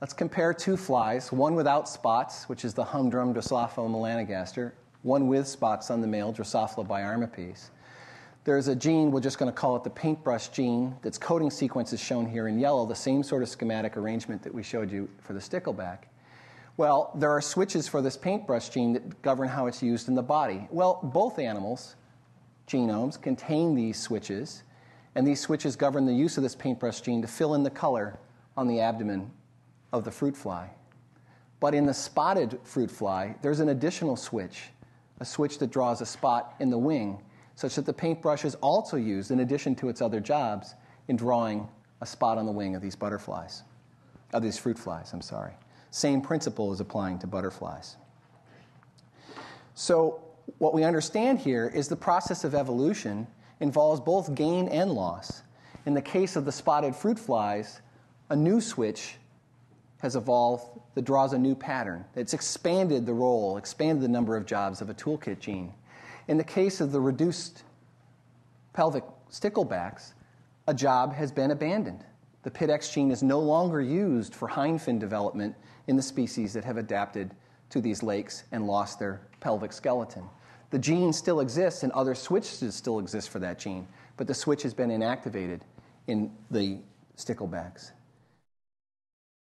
Let's compare two flies, one without spots, which is the humdrum Drosophila melanogaster, one with spots on the male, Drosophila biarmipes. There's a gene, we're just going to call it the paintbrush gene, that's coding sequence is shown here in yellow, the same sort of schematic arrangement that we showed you for the stickleback. Well, there are switches for this paintbrush gene that govern how it's used in the body. Well, both animals' genomes contain these switches, and these switches govern the use of this paintbrush gene to fill in the color on the abdomen of the fruit fly. But in the spotted fruit fly, there's an additional switch, a switch that draws a spot in the wing, such that the paintbrush is also used, in addition to its other jobs, in drawing a spot on the wing of these butterflies, of these fruit flies, I'm sorry. Same principle is applying to butterflies. So, what we understand here is the process of evolution involves both gain and loss. In the case of the spotted fruit flies, a new switch has evolved that draws a new pattern. It's expanded the role, expanded the number of jobs of a toolkit gene. In the case of the reduced pelvic sticklebacks, a job has been abandoned. The Pitx gene is no longer used for hind fin development in the species that have adapted to these lakes and lost their pelvic skeleton. The gene still exists and other switches still exist for that gene, but the switch has been inactivated in the sticklebacks.